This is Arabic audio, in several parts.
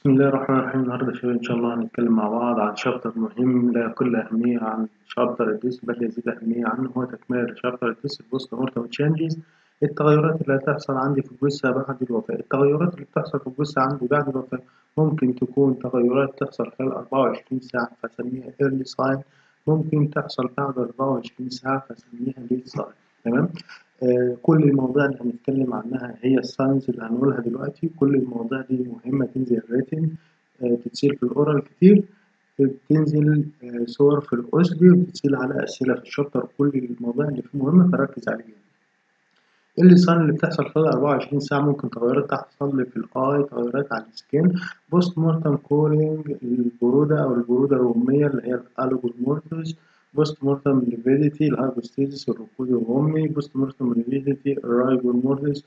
بسم الله الرحمن الرحيم. النهاردة شباب إن شاء الله هنتكلم مع بعض عن chapter مهم لا يقل أهمية عن chapter ال death بل يزيد أهمية عنه هو تكملة chapter ال death post mortem changes التغيرات اللي هتحصل عندي في الجثة بعد الوفاة. التغيرات اللي بتحصل في الجثة عندي بعد الوفاة ممكن تكون تغيرات تحصل خلال 24 ساعة فسميها early sign. ممكن تحصل بعد 24 ساعة فسميها late sign. تمام؟ آه كل المواضيع اللي هنتكلم عنها هي ال signs اللي هنقولها دلوقتي. كل المواضيع دي مهمة تنزل written آه تتسيل في ال oral كتير بتنزل آه صور في ال OSPE وبتتسيل على أسئلة في ال chapter. كل المواضيع اللي فيه مهمة فركز عليها. اللي ال sign اللي بتحصل خلال 24 ساعة؟ ممكن تغيرات تحصل في ال eye تغيرات على ال skin. post mortem cooling البرودة أو البرودة الرمية اللي هي ال algor mortis post mortem lividity ال hypostasis الركود الرمي post mortem lividity ال rigor mortis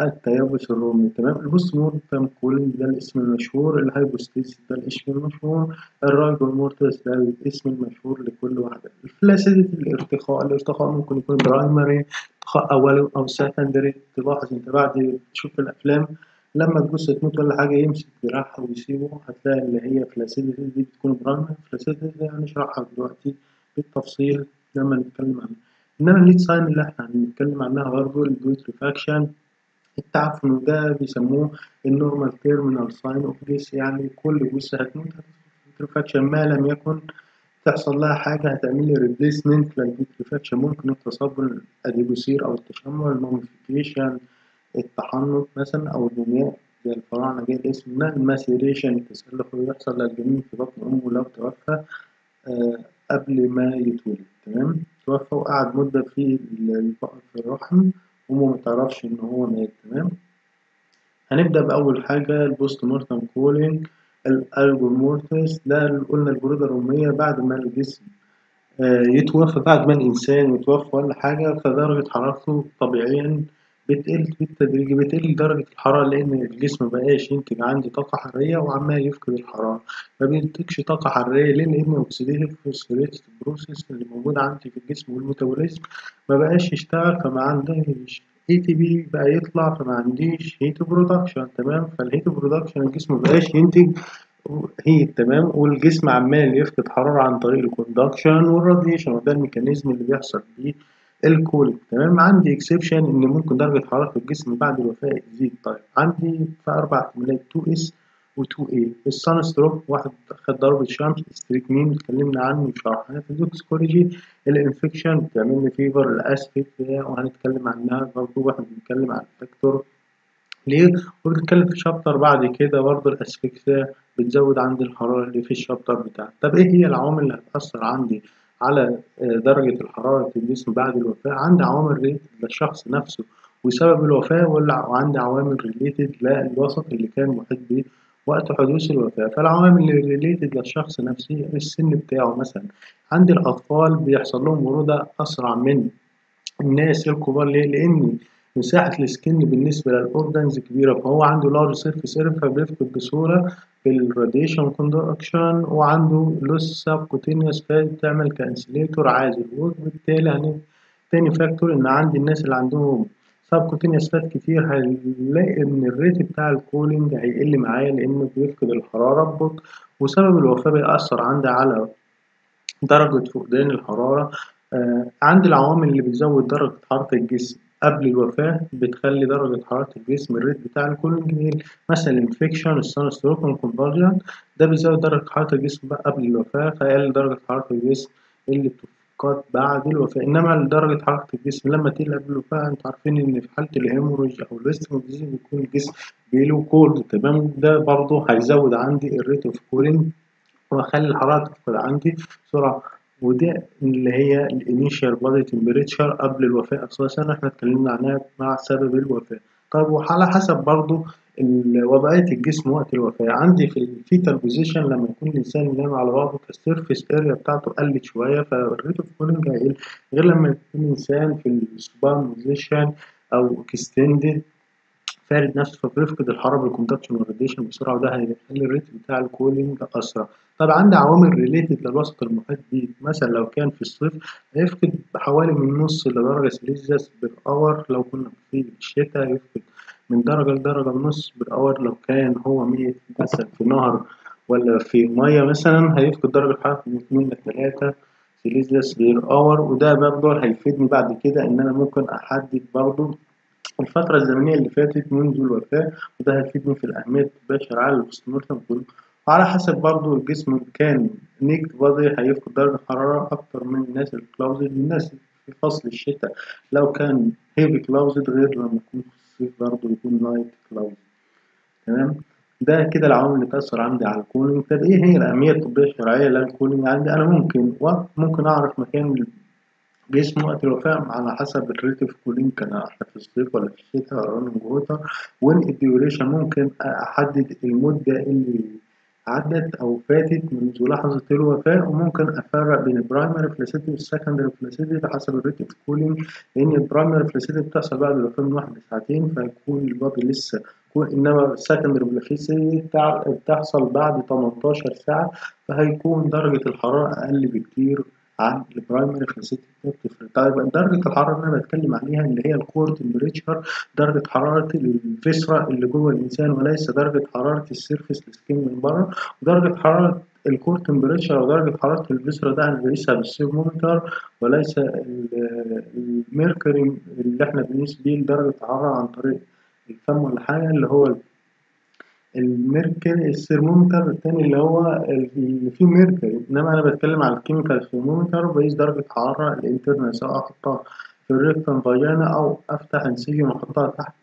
التيبس الرمي تمام؟ ال post mortem cooling ده الاسم المشهور ال hypostasis ده الاسم المشهور ال rigor mortis ده الاسم المشهور لكل واحدة. ال flaccidity الارتخاء الارتخاء ممكن يكون primary ارتخاء أولي أو secondary تلاحظ أنت بعد تشوف الأفلام لما الجثة تموت ولا حاجة يمسك دراعها ويسيبه هتلاقي اللي هي flaccidity دي بتكون primary flaccidity دي هنشرحها دلوقتي. بالتفصيل لما نتكلم عنها إنما ال late sign اللي إحنا هنتكلم عنها برضه ال putrefaction التعفن وده بيسموه ال normal terminal sign of death يعني كل جثة هتموت putrefaction ما لم يكن تحصل لها حاجة هتعمل لي replacement لل putrefaction ممكن التصبر ال adipocere أو التشمع ال mummification التحنط مثلا أو القدماء زي الفراعنة جاي الاسم ده ال maceration التسلخ اللي بيحصل للجنين في بطن أمه لو توفى. آه قبل ما يتولد تمام؟ توفى وقعد مدة في في الرحم أمه متعرفش إن هو مات تمام؟ هنبدأ بأول حاجة ال postmortem cooling ال algor mortis ده قلنا البرودة الرمية بعد ما الجسم آه يتوفى بعد ما الإنسان يتوفى ولا حاجة فدرجة حرارته طبيعيا بتقل بالتدريج بتقل درجة الحرارة لأن الجسم مبقاش ينتج عندي طاقة حرارية وعمال يفقد الحرارة. مبينتجش طاقة حرارية ليه؟ لأن oxidative phosphorylation process اللي موجود عندي في الجسم وال metabolism مبقاش يشتغل فما عنديش ATP بقى يطلع فما عنديش heat production تمام؟ فال heat production الجسم مبقاش ينتج heat تمام؟ والجسم عمال يفقد حرارة عن طريق ال conduction وال radiation وده ال mechanism اللي بيحصل بيه ال cooling تمام؟ عندي exception إن ممكن درجة حرارة الجسم بعد الوفاة تزيد طيب عندي في أربع احتمالات 2 S و 2 A. ال sunstroke واحد خد ضربة شمس استريكنين اتكلمنا عنه وشرحناه في ال toxicology ال infection بتعمل لي fever ال asphyxia وهنتكلم عنها برضه وإحنا بنتكلم عن ال factor ليه؟ وبنتكلم في chapter بعد كده برضه ال asphyxia بتزود عندي الحرارة اللي في ال chapter بتاعي طب إيه هي العوامل اللي هتأثر عندي؟ على درجة الحرارة في الجسم بعد الوفاة. عندي عوامل related للشخص نفسه وسبب الوفاة وعندي عوامل related للوسط اللي كان محيط بيه وقت حدوث الوفاة. فالعوامل اللي related للشخص نفسه السن بتاعه مثلا. عندي الأطفال بيحصل لهم برودة أسرع من الناس الكبار. ليه؟ لأن مساحة ال skin بالنسبة لل organs كبيرة فهو عنده large surface area فبيفقد بسهولة بال radiation conduction وعنده less subcutaneous fat بتعمل ك insulator عازل. وبالتالي يعني تاني factor إن عندي الناس اللي عندهم subcutaneous fat كتير هنلاقي إن ال rate بتاع ال cooling هيقل معايا لأنه بيفقد الحرارة ببطء وسبب الوفاة بيأثر عندي على درجة فقدان الحرارة. آه عندي العوامل اللي بتزود درجة حرارة الجسم. قبل الوفاة بتخلي درجة حرارة الجسم ال rate بتاع ال cooling يقل مثلا ال infection ال sunstroke وال convulsion ده بيزود درجة حرارة الجسم بقى قبل الوفاة فيقل درجة حرارة الجسم اللي بتفقد بعد الوفاة. إنما درجة حرارة الجسم لما تقل قبل الوفاة أنتوا عارفين إن في حالة ال hemorrhage أو الويسترن بيكون الجسم pale و cold تمام؟ ده برضه هيزود عندي ال rate of cooling وهيخلي الحرارة تفقد عندي بسرعة. وده اللي هي ال initial body temperature قبل الوفاة أساسا إحنا اتكلمنا عنها مع سبب الوفاة. طيب وعلى حسب برضو وضعية الجسم وقت الوفاة. عندي في ال fetal position لما يكون الإنسان نايم على بعضه فال surface area بتاعته قلت شوية فال rate of cooling هيقل غير لما يكون الإنسان في ال supine position أو extended فارد نفسه فبيفقد الحرارة بال conduction وال radiation بسرعة وده هيخلي ال rate بتاع ال cooling أسرع طب عندي عوامل related للوسط المحيط بيه مثلا لو كان في الصيف هيفقد حوالي من نص لدرجة Celsius بال hour لو كنا في الشتاء يفقد من درجة لدرجة ونص بال hour لو كان هو ميت مثلا في نهر ولا في مية مثلا هيفقد درجة الحرارة من اتنين لتلاتة Celsius per hour وده برضه هيفيدني بعد كده إن أنا ممكن أحدد برضه الفترة الزمنية اللي فاتت منذ الوفاة وده هيفيدني في الأهمية الشرعية لل postmortem كله وعلى حسب برضه الجسم كان naked body هيفقد درجة حرارة أكتر من الناس ال clothed الناس في فصل الشتاء. لو كان heavy clothed غير لما يكون في الصيف برضه يكون light clothed تمام؟ ده كده العوامل اللي تأثر عندي على ال cooling. طب إيه هي الأهمية الطبية الشرعية لل cooling عندي؟ أنا ممكن ممكن أعرف مكان الجسم وقت الوفاة على حسب ال rate of cooling كان إحنا في الصيف ولا في الشتاء ولا running water وإن ال duration ممكن أحدد المدة اللي عدت أو فاتت منذ لحظة الوفاة وممكن أفرق بين ال primary flaccidity وال secondary flaccidity بحسب ال rate of cooling لأن ال primary flaccidity بتحصل بعد الوفاة من واحد لساعتين فيكون ال body لسه إنما ال secondary flaccidity بتحصل بعد 18 ساعة فهيكون درجة الحرارة أقل بكتير. عن ال primary flaccidity بتفرق طيب درجة الحرارة اللي أنا بتكلم عليها اللي هي ال core temperature درجة حرارة ال viscera اللي جوه الإنسان وليس درجة حرارة ال surface ال skin من بره ودرجة حرارة ال core temperature أو درجة حرارة ال viscera ده هنقيسها بالثرمومتر وليس ال mercury اللي إحنا بنقيس بيه درجة الحرارة عن طريق الفم ولا حاجة اللي هو ال mercury ال thermometer التاني اللي هو اللي فيه mercury إنما أنا بتكلم على ال chemical thermometer بقيس درجة حرارة ال internal سواء أحطها في ال rectum vagina أو أفتح incision وأحطها تحت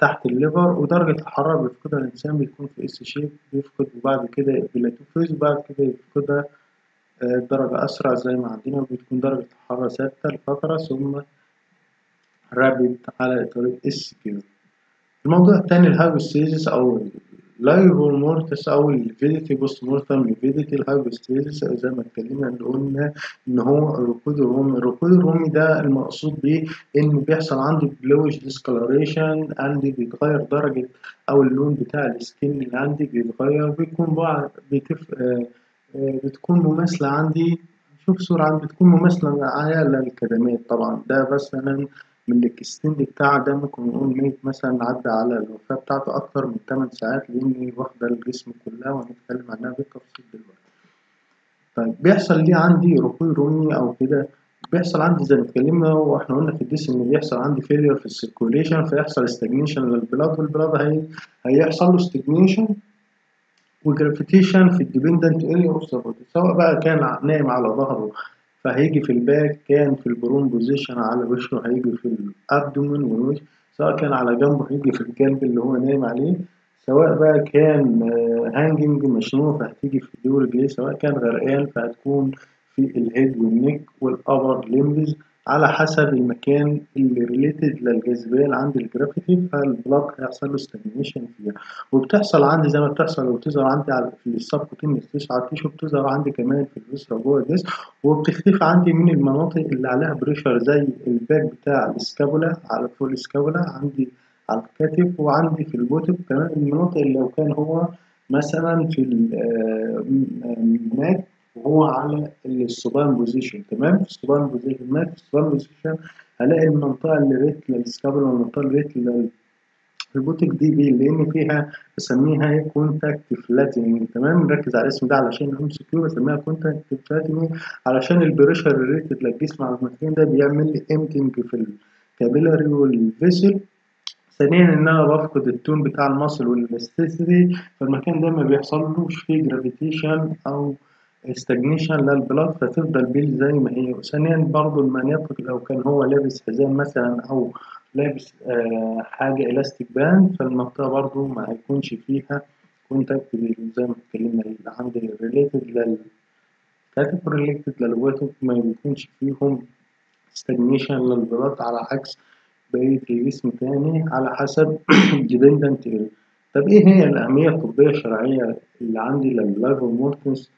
تحت ال liver. ودرجة الحرارة بيفقدها الإنسان بيكون في S shape بيفقد وبعد كده plateau phase وبعد كده يفقدها درجة أسرع زي ما عندنا بتكون درجة الحرارة ثابتة لفترة ثم rapid على طريق إس كده. الموضوع التاني ال hypostasis أو livor mortis أو lividity post mortem lividity ال hypostasis زي ما اتكلمنا اللي قلنا إن هو الركود الرمي الركود الرمي ده المقصود بيه إن بيحصل عندي bluish discoloration عندي بيتغير درجة أو اللون بتاع ال skin اللي عندي بيتغير بيكون بقى بتف... آه آه بتكون مماثلة عندي شوف صورة عندي بتكون مماثلة معايا للكدمات طبعا ده مثلا من ال extent بتاعه ده ممكن نقول ميت مثلا عدى على الوفاة بتاعته أكتر من 8 ساعات لأن واخدة الجسم كلها وهنتكلم عنها بالتفصيل دلوقتي. طيب بيحصل ليه عندي ركود رمي أو كده بيحصل عندي زي ما اتكلمنا وإحنا قلنا في ال death إن بيحصل عندي failure في ال circulation فيحصل stagnation لل blood وال blood هي هيحصل له stagnation و gravitation في ال dependent area of سواء بقى كان نايم على ظهره فهيجي في ال back كان في ال prone position على وشه هيجي في ال abdomen والوش سواء كان على جنبه هيجي في الجنب اللي هو نايم عليه سواء بقى كان hanging مشنوق فهتيجي في الدور الجاي سواء كان غرقان فهتكون في ال head وال neck وال upper limbs على حسب المكان اللي related للجاذبية اللي عند ال gravity فال blood هيحصل له stagnation فيها. وبتحصل عندي زي ما بتحصل وبتظهر عندي على في ال subcutaneous tissue بتظهر عندي كمان في ال viscera جوه الجسم وبتختفي عندي من المناطق اللي عليها pressure زي ال back بتاع ال scapula على فوق ال scapula عندي على الكتف وعندي في ال buttock كمان المناطق اللي لو كان هو مثلا في ال back وهو على ال supine position تمام؟ في ال supine position ما في ال supine position هلاقي المنطقة اللي related لل scapula والمنطقة اللي related لل buttock دي pale لأن فيها بسميها contact flattening تمام؟ نركز على الاسم ده علشان MCQ بسميها contact flattening علشان ال pressure ال related للجسم على المكان ده بيعمل لي emptying في ال capillary وال vessel ثانيا ان أنا بفقد ال tone بتاع ال muscle وال elasticity فالمكان ده ما بيحصلوش فيه gravitation أو stagnation لل blood فتفضل pale زي ما هي. وثانيا برضو المناطق لو كان هو لابس حزام مثلا أو لابس آه حاجة elastic band فالمنطقة برضو ما هيكونش فيها contact زي ما اتكلمنا عند related لل كاتب related لل buttock ما بيكونش فيهم stagnation لل blood على عكس بقية الجسم تاني على حسب dependent طب إيه هي الأهمية الطبية الشرعية اللي عندي لل livor mortis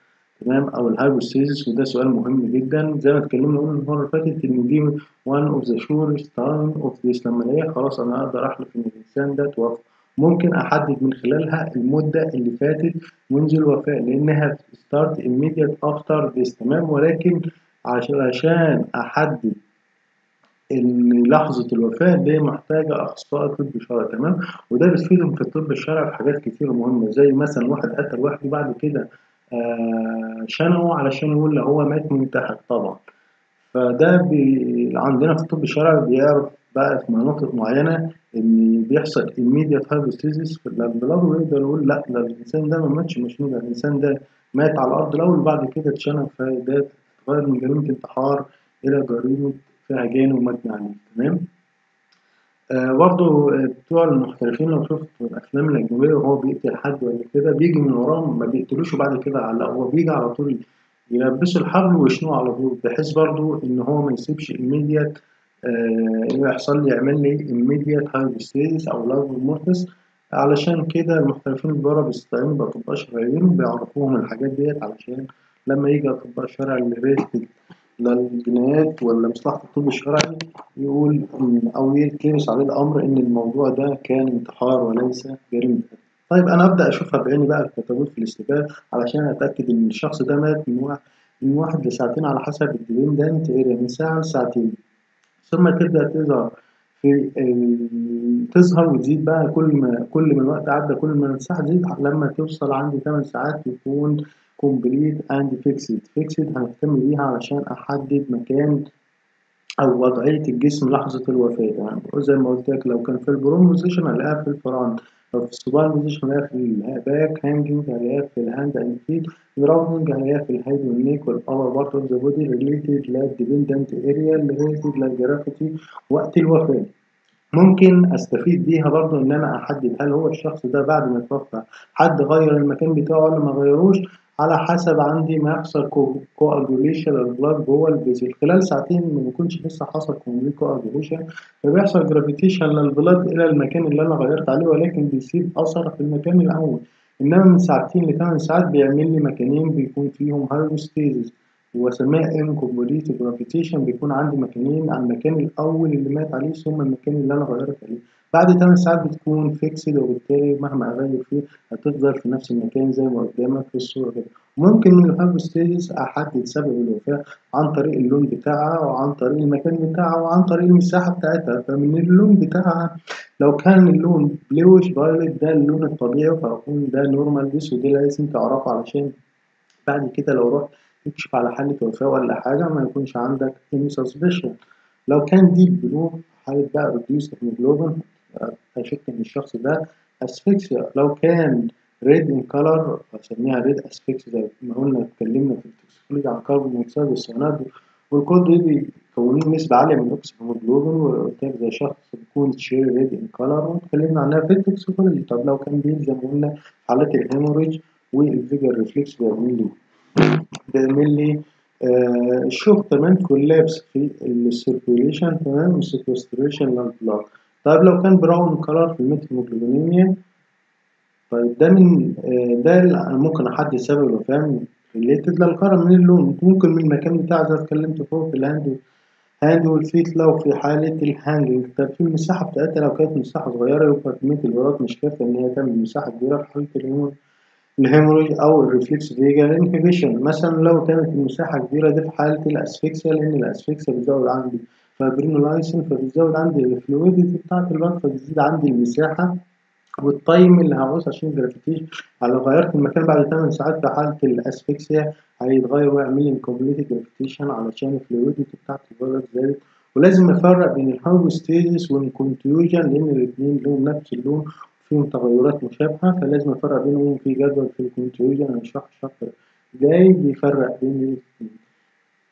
تمام؟ أو ال hypostasis وده سؤال مهم جدا. زي ما اتكلمنا قلنا المرة اللي فاتت إن دي one of the surest time of this لما ألاقيها خلاص أنا أقدر أحلف إن الإنسان ده توفى. ممكن أحدد من خلالها المدة اللي فاتت منذ الوفاة لأنها start immediate after this تمام؟ ولكن عشان أحدد إن لحظة الوفاة دي محتاجة أخصائي طب شرعي تمام؟ وده بيفيدهم في الطب الشرعي في حاجات كتير مهمة زي مثلا واحد قتل واحد وبعد كده شنقه علشان يقول هو مات منتحر طبعا. فده بي... عندنا في الطب الشرعي بيعرف بقى في مناطق معينة إن بيحصل immediate hypostasis في البلاد ويقدر يقول لأ ده الإنسان ده ما ماتش مشنوق الإنسان ده مات على الأرض الأول وبعد كده اتشنق فده تغير من جريمة انتحار إلى جريمة فيها جاني ومجني تمام؟ آه برضه بتوع المحترفين لو شفت الأفلام الأجنبية وهو بيقتل حد ولا كده بيجي من وراه ما بيقتلوش وبعد كده على هو بيجي على طول يلبسوا الحبل ويشنقوه على طول بحيث برضه إن هو ما يسيبش immediate آه يحصل لي يعمل لي immediate hypostasis أو livor mortis علشان كده المحترفين البره بيستعينوا بأطباء شرعيين بيعرفوهم الحاجات ديت علشان لما يجي أطباء شرع اللي related للجنايات ولا مصلحة الطب الشرعي يقول أو يلتبس عليه الأمر إن الموضوع ده كان انتحار وليس جريمة. طيب أنا أبدأ أشوفها بعيني بقى الكتابات في الاستقبال علشان أتأكد إن الشخص ده مات من واحد من واحد لساعتين على حسب ال dependent area من ساعة لساعتين. ثم تبدأ تظهر في تظهر وتزيد بقى كل ما كل ما الوقت عدى كل ما المساحة تزيد لما توصل عندي 8 ساعات يكون complete and fixed fixed هنهتم بيها علشان أحدد مكان أو وضعية الجسم لحظة الوفاة. يعني زي ما قلت لك لو كان في ال prone position هلاقيها في ال front لو في ال supine position هلاقيها في ال back. hanging هلاقيها في ال hand and feet. جراوندنج هلاقيها في الهيد والنيك والأبر بارت أوف ذا بودي ريليتد للديبندنت اريا ريليتد للجرافيتي وقت الوفاة. ممكن أستفيد بيها برضو إن أنا أحدد هل هو الشخص ده بعد ما توفى حد غير المكان بتاعه ولا ما غيروش. على حسب عندي ما يحصل coagulation لل blood جوه ال vessel خلال ساعتين ما بيكونش لسه حصل coagulation فبيحصل gravitation لل blood إلى المكان اللي أنا غيرت عليه ولكن بيسيب أثر في المكان الأول. إنما من ساعتين لثمان ساعات بيعمل لي مكانين بيكون فيهم hypostasis وسماها incomplete gravitation بيكون عندي مكانين على المكان الأول اللي مات عليه ثم المكان اللي أنا غيرت عليه. بعد 8 ساعات بتكون fixed وبالتالي مهما اغير فيه هتفضل في نفس المكان زي ما قدامك في الصورة كده ممكن من ال hypostasis احدد سبب الوفاة عن طريق اللون بتاعها وعن طريق المكان بتاعها وعن طريق المساحة بتاعتها. فمن اللون بتاعها لو كان اللون bluish violet ده اللون الطبيعي فأكون ده normal death ودي لازم تعرفه علشان بعد كده لو رحت تكشف على حالة وفاة ولا حاجة ما يكونش عندك any suspicion. لو كان deep blue حالة بقى reduced hemoglobin أشك إن الشخص ده asphyxia لو كان red in color بسميها red asphyxia زي ما قلنا اتكلمنا في ال toxicology عن carbon monoxide وال cyanide وال cold دول بيكونوا نسبة عالية من ال oxyhemoglobin وقلت لك زي شخص بيكون cherry red in color واتكلمنا عنها في ال toxicology. طب لو كان pale زي ما قلنا حالات ال hemorrhage وال vagal reflex بيعمل لي بيعمل لي ال shock تمام collapse في ال circulation تمام وال sequestration لل blood طيب لو كان brown color في ال methemoglobinemia طيب ده من آه ده ممكن أحدد سبب الوفاة related لل crime من اللون ممكن من المكان بتاعه زي ما اتكلمت فوق في ال hand hand وال feet لو في حالة ال hanging طب في المساحة بتاعتها لو كانت مساحة صغيرة يبقى كمية ال blood مش كافية إن هي تعمل مساحة كبيرة في حالة ال hemorrhage أو ال reflex vagal inhibition مثلا لو كانت المساحة كبيرة دي في حالة ال asphyxia لأن ال asphyxia بتزود عندي fibrinolysin فبتزود عندي ال fluidity بتاعت ال blood فبتزيد عندي المساحة وال time اللي هعوز عشان ال gravitation لو غيرت المكان بعد 8 ساعات في حالة ال asphyxia هيتغير ويعمل لي incomplete gravitation علشان ال fluidity بتاعت ال blood زادت. ولازم افرق بين ال hypostasis وال contusion لأن الاثنين لهم نفس اللون فيهم تغيرات مشابهة فلازم أفرق بينهم. في جدول في ال contusion هنشرح ال chapter جاي بيفرق بين الاثنين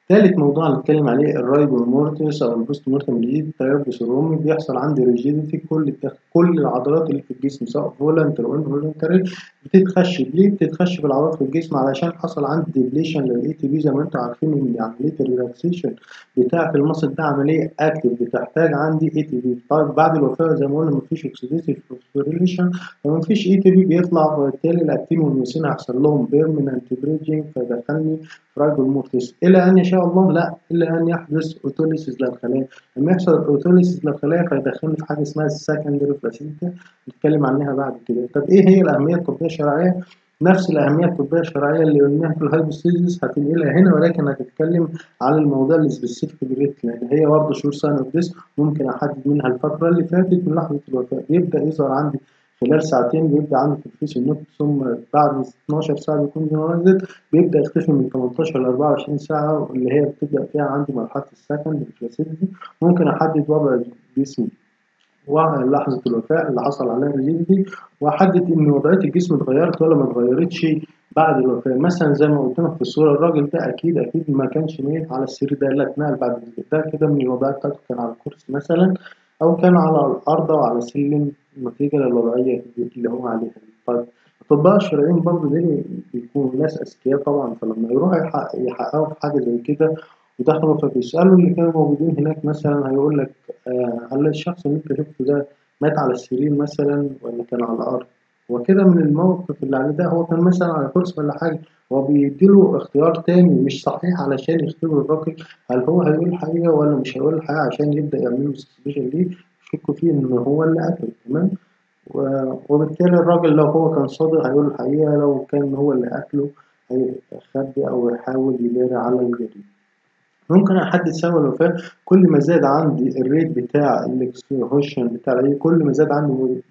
تالت موضوع هنتكلم عليه ال rigor mortis أو ال post mortem rigidity التيبس الرمي بيحصل عندي rigidity كل. كل العضلات اللي في الجسم سواء voluntary أو involuntary بتتخشب ليه بتتخشب العضلات في الجسم علشان حصل عندي depletion لل ATP زي ما أنتم عارفين إن عملية ال relaxation بتاعة ال muscle ده عملية active بتحتاج عندي ATP طيب بعد الوفاة زي ما قلنا مفيش oxidative phosphorylation فمفيش ATP بيطلع وبالتالي ال actin وال myosin هيحصل لهم permanent bridging فدخلني في rigor mortis إلى أن يشاء الله لا إلا أن يحدث autolysis للخلايا لما يحصل autolysis للخلايا فيدخلني في حاجة اسمها ال secondary flaccidity نتكلم عنها بعد كده. طب إيه هي الأهمية الطبية الشرعية؟ نفس الأهمية الطبية الشرعية اللي قلناها في ال hypostasis هتنقلها هنا ولكن هتتكلم عن الموضوع ال specific rate لأن هي برضه sure sign of death ممكن أحدد منها الفترة اللي فاتت من لحظة الوفاة. بيبدأ يظهر عندي خلال ساعتين بيبدأ عندي في ال face ال neck ثم بعد 12 ساعة بيكون generalized بيبدأ يختفي من 18 ل 24 ساعة اللي هي بتبدأ فيها عندي مرحلة ال second ال flaccidity ممكن أحدد وضع جسمي ولحظة الوفاة اللي حصل عليها الريجيديتي وأحدد إن وضعية الجسم اتغيرت ولا ما اتغيرتش بعد الوفاة. مثلا زي ما قلت لك في الصورة الراجل ده أكيد أكيد ما كانش ميت على السرير ده لا اتنقل بعد ده كده من الوضعية بتاعته كان على الكرسي مثلا. أو كان على الأرض أو على سلم نتيجة للوضعية اللي هو عليها طيب الأطباء الشرعيين برضه دول بيكونوا ناس أذكياء طبعا فلما يروحوا يحققوا في حاجة زي كده ودخلوا فبيسألوا اللي كانوا موجودين هناك مثلا هيقول لك آه هل الشخص اللي أنت شفته ده مات على السرير مثلا ولا كان على الأرض؟ وكده من الموقف اللي عليه ده هو كان مثلا على كرسي ولا حاجة هو بيديله اختيار تاني مش صحيح علشان يختبر الراجل هل هو هيقول الحقيقة ولا مش هيقول الحقيقة عشان يبدأ يعملوا سسبيشن ليه يشكوا فيه إن هو اللي قتله تمام وبالتالي الراجل لو هو كان صادق هيقول الحقيقة لو كان هو اللي قتله هيخبي أو يحاول يداري على الجريمة. ممكن أحدد سبب الوفاة كل ما زاد عندي ال rate بتاع الإكسهوشن بتاع ال A كل ما زاد عندي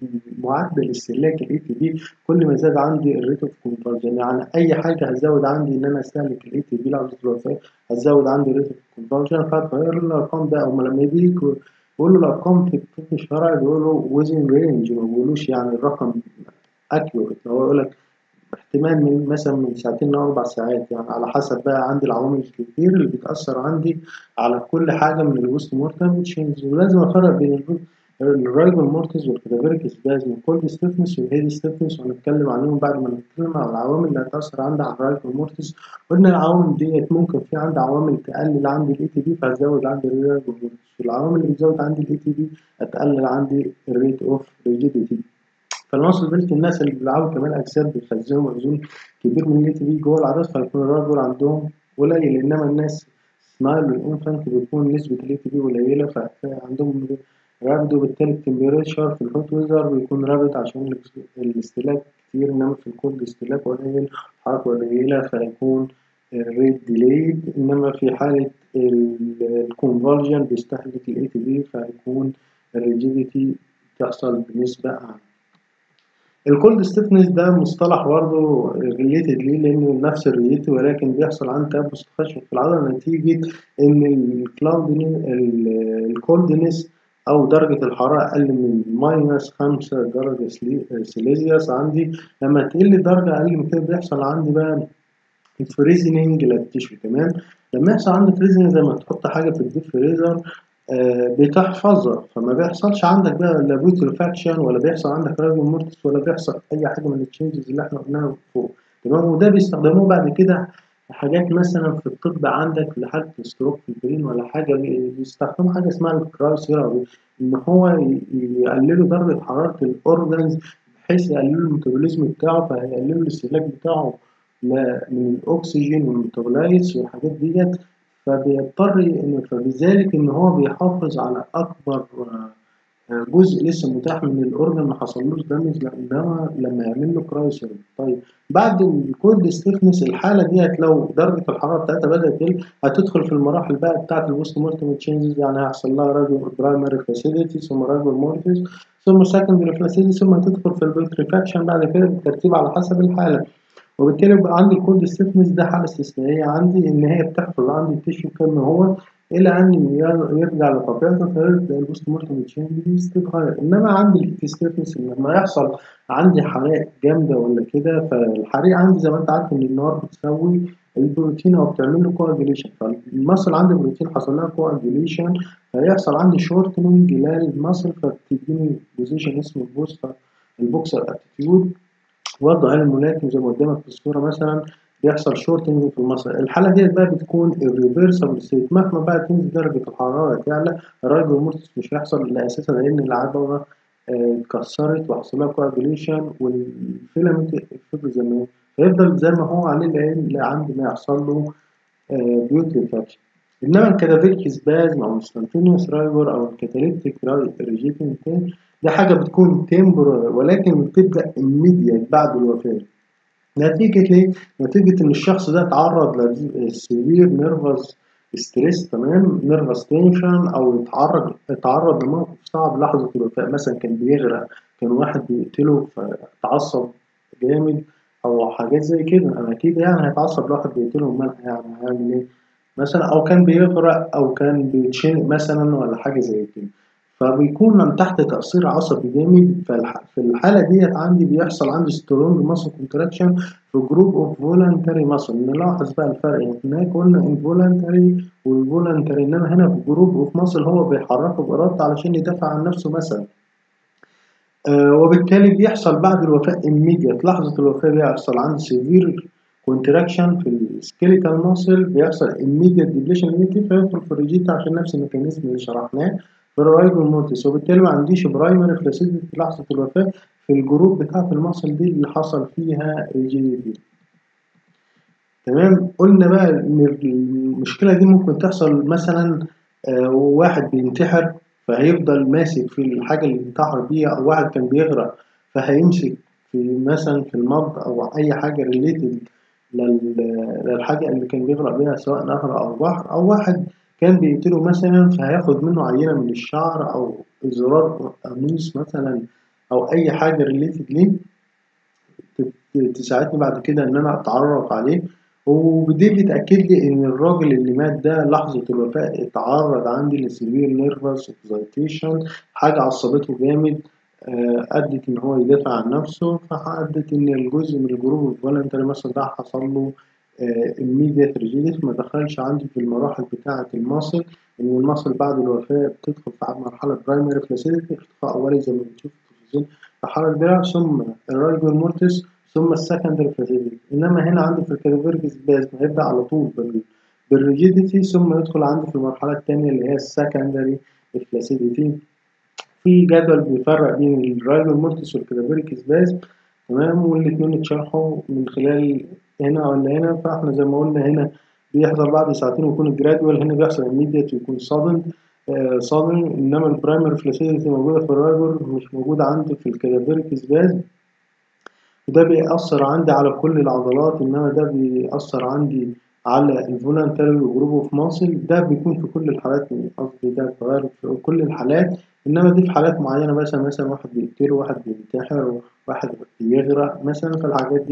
معدل استهلاك ال ATP كل ما زاد عندي ال rate of conversion يعني أي حاجة هتزود عندي إن أنا أستهلك ال ATP لحظة الوفاة هتزود عندي ال rate of conversion فهتغير الأرقام ده أو لما يجي بيقولوا الأرقام في الطب الشرعي بيقولوا within range ما بيقولوش يعني الرقم accurate هو يقول لك احتمال من مثلا من ساعتين لأربع ساعات يعني. على حسب بقى عندي العوامل الكتير اللي بتأثر عندي على كل حاجة من ال post mortem changes ولازم أفرق بين ال rigor mortis والكادافيريك سبازم والكولد ستيفنس والهيدي ستيفنس وهنتكلم عليهم بعد ما نتكلم على العوامل اللي هتأثر عندي على الرايبل مورتز قلنا العوامل ديت ممكن في عندي عوامل تقلل عندي ال ATP فهتزود عندي ال rigor mortis والعوامل اللي بتزود عندي ال ATP هتقلل عندي ال rate of rigidity فال muscle built الناس اللي بيلعبوا كمال أجسام بيخزنوا مخزون كبير من ال ATP جوه فيكون ال rigor عندهم قليل إنما الناس senile وال infant بيكون نسبة ال ATP قليلة فعندهم rapid وبالتالي ال temperature في ال hot weather بيكون rapid عشان الاستهلاك كتير إنما في ال cold استهلاك قليل حركة قليلة فيكون ال rate delayed إنما في حالة ال convulsion بيستهلك ال ATP فيكون ال rigidity تحصل بنسبة أعلى. ال cold stiffness ده مصطلح برضه related ليه؟ لأنه نفس ال rigidity ولكن بيحصل تيبس تخشب في العضلة نتيجة إن ال coldness أو درجة الحرارة أقل من minus خمسة درجة سيليزيوس عندي. لما تقل درجة أقل من كده بيحصل عندي بقى freezing لل tissue تمام لما يحصل عندك freezing زي ما تحط حاجة في ال deep freezer بتحفظها فما بيحصلش عندك بقى لا putrefaction ولا بيحصل عندك rigor mortis ولا بيحصل أي حاجة من ال changes اللي إحنا قلناها فوق. تمام؟ وده بيستخدموه بعد كده حاجات مثلا في الطب عندك لحاله stroke في ال brain ولا حاجة. بيستخدموا حاجة اسمها ال cryotherapy إن هو يقللوا درجة حرارة ال organs بحيث يقللوا ال metabolism بتاعه فهيقللوا الاستهلاك بتاعه من الأكسجين وال metabolites والحاجات ديت. فبيضطر إن فبذلك إن هو بيحافظ على أكبر جزء لسه متاح من ال organ ما حصلوش damage لأنما لما يعمل له cryotherapy. طيب بعد ال cold stiffness الحالة ديت لو درجة الحرارة بتاعتها بدأت تقل هتدخل في المراحل بقى بتاعت ال post mortem changes يعني هيحصل لها راجل primary flaccidity ثم rigor mortis ثم secondary flaccidity ثم هتدخل في ال putrefaction بعد كده بالترتيب على حسب الحالة. وبالتالي بقى عندي ال cold stiffness ده حالة استثنائية عندي إن هي بتحفظ عندي ال tissue كما هو إلى أن يرجع لطبيعته فيبدأ ال post mortem changes تتغير إنما عندي ال heat stiffness لما يحصل عندي حرائق جامدة ولا كده فالحريق عندي زي ما أنت عارف إن النار بتسوي البروتين أو بتعمل له coagulation فال muscle عندي بروتين حصل لها coagulation فيحصل عندي shortening لل muscle فبتديني position اسمه ال post ال boxer attitude وضع الملاكم زي ما قدامك في الصورة مثلا بيحصل shortening في ال muscle الحالة ديت بقى بتكون irreversible state مهما بقى تنزل درجة الحرارة تعلى ال rigor mortis مش هيحصل إلا أساسا لأن العضلة اتكسرت وحصل لها coagulation وال filament فضل زي ما فيفضل زي ما هو عليه لأن عند ما يحصل له putrefaction إنما ال cadaveric spasm أو ال spontaneous rigor أو ال cataleptic rigidity دي حاجة بتكون temporary ولكن بتبدأ immediate بعد الوفاة. نتيجة ليه؟ نتيجة إن الشخص ده اتعرض ل severe nervous stress تمام؟ nervous tension أو اتعرض اتعرض لموقف صعب لحظة الوفاة. مثلا كان بيغرق كان واحد بيقتله فاتعصب جامد أو حاجات زي كده. أنا أكيد يعني هيتعصب لو واحد بيقتله يعني هيعمل إيه؟ مثلا أو كان بيغرق أو كان بيتشنق مثلا ولا حاجة زي كده. فبيكون من تحت تأثير عصبي جامد. في الحالة ديت عندي بيحصل عندي strong muscle contraction في group of voluntary muscle نلاحظ بقى الفرق هناك قلنا involuntary وال voluntary إنما هنا في group of muscle هو بيحركه بإرادته علشان يدافع عن نفسه مثلا. آه وبالتالي بيحصل بعد الوفاة immediate. لحظة الوفاة بيحصل عندي severe contraction في ال skeletal muscle بيحصل immediate depletion. فيدخل في ال rigidity عشان نفس ال mechanism اللي شرحناه. في ال rigor mortis وبالتالي ما عنديش primary flaccidity في لحظة الوفاة في ال group بتاعة ال muscle دي اللي حصل فيها rigidity تمام؟ قلنا بقى إن المشكلة دي ممكن تحصل مثلا آه واحد بينتحر فهيفضل ماسك في الحاجة اللي انتحر بيها أو واحد كان بيغرق فهيمسك في مثلا في ال mud أو أي حاجة related للحاجة اللي كان بيغرق بيها سواء نهر أو بحر أو واحد. كان بيقتله مثلا فهياخد منه عينة من الشعر أو زرار قميص مثلا أو أي حاجة related ليه تساعدني بعد كده إن أنا أتعرف عليه. ودي بتأكد لي إن الراجل اللي مات ده لحظة الوفاة اتعرض عندي ل severe nervous excitation حاجة عصبته جامد أدت إن هو يدافع عن نفسه فأدت إن الجزء من ال group ال voluntary مثلا ده حصل له immediate rigidity ما دخلش عندي في المراحل بتاعة ال muscle إن ال muscle بعد الوفاة بتدخل في مرحلة primary flaccidity ارتخاء أولي زي ما بنشوف في التلفزيون. مرحلة كبيرة ثم ال rigor mortis ثم ال secondary flaccidity إنما هنا عندي في ال cadaveric spasm هيبدأ على طول بال rigidity ثم يدخل عندي في المرحلة التانية اللي هي ال secondary flaccidity في جدول بيفرق بين ال rigor mortis وال cadaveric spasm تمام؟ والاتنين اتشرحوا من خلال هنا ولا هنا؟ فاحنا زي ما قلنا هنا بيحصل بعد ساعتين ويكون ال gradual هنا بيحصل immediate ويكون sudden. آه sudden. إنما ال primary flaccidity موجودة في ال rigor مش موجودة عندي في ال cadaveric spasm وده بيأثر عندي على كل العضلات. إنما ده بيأثر عندي على ال voluntary و group of muscle ده بيكون في كل الحالات قصدي ده تغير في كل الحالات. إنما دي في حالات معينة مثلا مثلا واحد بيقتل واحد بينتحر واحد بيغرق مثلا في الحاجات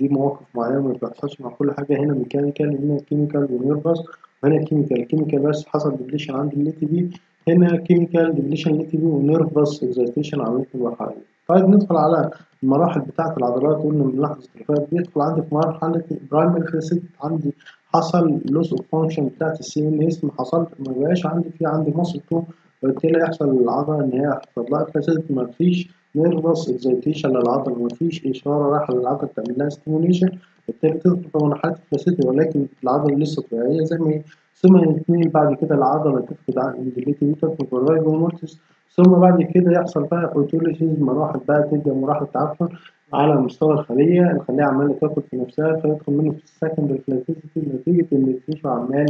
دي مواقف معينة ما بتحصلش مع كل حاجة هنا mechanical هنا chemical و nervous وهنا chemical chemical بس حصل depletion عندي ATP هنا chemical depletion ATP و nervous excitation عملية الوقايه طيب ندخل على المراحل بتاعة العضلات قلنا من لحظه الوفاه بيدخل عندي في مرحلة primary flaccidity عندي حصل loss of function بتاعت ال CNS ما حصل ما بقاش عندي في عندي muscle tone وبالتالي يحصل للعضله ان هي يحصل لها flaccidity ما فيش nervous excitation للعضلة. ما فيش إشارة رايحة للعضلة تعمل لها stimulation بالتالي تدخل في مرحله ال flaccidity ولكن العضلة لسه طبيعية زي ما هي. ثم يتنقل بعد كده العضلة تفقد اندليتي تدخل في ال rigor mortis ثم بعد كده يحصل بقى autolysis مراحل بقى تبدا مراحل تعفن على مستوى الخلية. الخلية عمالة تاكل في نفسها فيدخل منه في ال secondary flaccidity نتيجة إن ال tissue عمال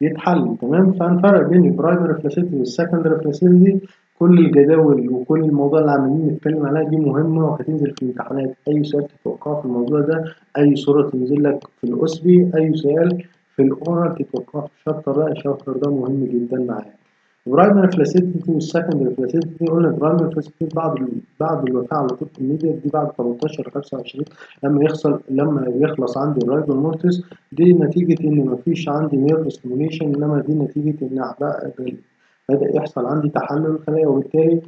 يتحل تمام؟ فهنفرق بين ال primary flaccidity وال secondary flaccidity كل الجداول وكل الموضوع اللي عمالين نتكلم عليها دي مهمة وهتنزل في الامتحانات. أي سؤال تتوقعه في الموضوع ده أي صورة تنزل لك في ال OSPE أي سؤال في ال oral تتوقعه في ال chapter ده ال chapter ده مهم جدا معايا. ال primary flaccidity وال secondary flaccidity قلنا ال primary flaccidity بعد بعد الوفاة على طول immediate دي بعد 18 25 لما يحصل لما يخلص عندي ال rigor mortis دي نتيجة إن مفيش عندي nerve stimulation إنما دي نتيجة إن بدأ يحصل عندي تحلل الخلايا وبالتالي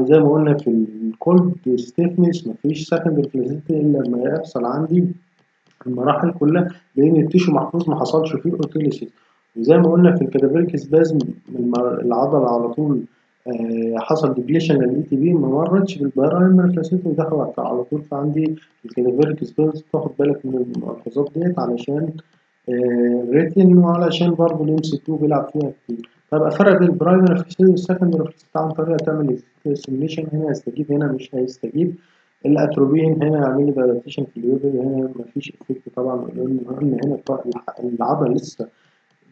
زي ما قلنا في ال cold stiffness مفيش secondary flaccidity إلا لما يحصل عندي المراحل كلها لأن ال tissue محفوظ ما حصلش فيه autolysis وزي ما قلنا في ال cadaveric spasm العضلة على طول حصل depletion لل ATP ما مرتش بال primary flaccidity ودخلت على طول. فعندي ال cadaveric spasm تاخد بالك من الملحوظات ديت علشان written وعلشان برضه ال MCQ بيلعب فيها كتير. طب أفرق بين ال primary flaccidity وال secondary flaccidity عن طريقه تعمل stimulation هنا هيستجيب هنا مش هيستجيب. الأتروبين هنا يعمل لي في ال pupil هنا مفيش effect طبعا لأن هنا العضلة لسه